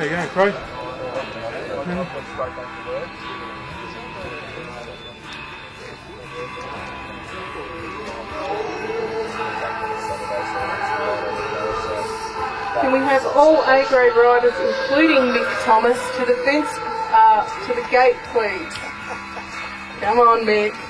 There you go, Crow. Can we have all A grade riders, including Mick Thomas, to the fence, uh, to the gate, please? Come on, Mick.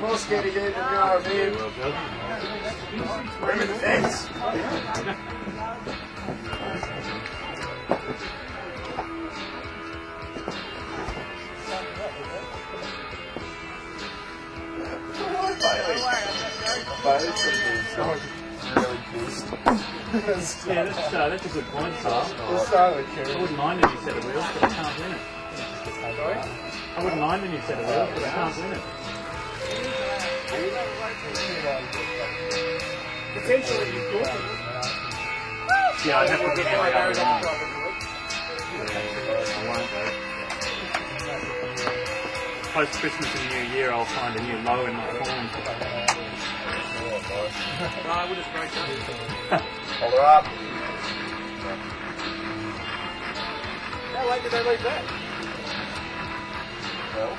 More scared of you than you are of him. Bring the fence. Yeah, that's, uh, that's a good point, Sal. I wouldn't mind a new set of wheels, but I can't win it. I wouldn't mind a new set of wheels, but I can't win it. Potentially you could. Yeah, I'd have to get my other one. I won't though. Post Christmas and New Year, I'll find a new low in my form. No, I would have sprayed that. Hold her up. How late did they leave that? Well,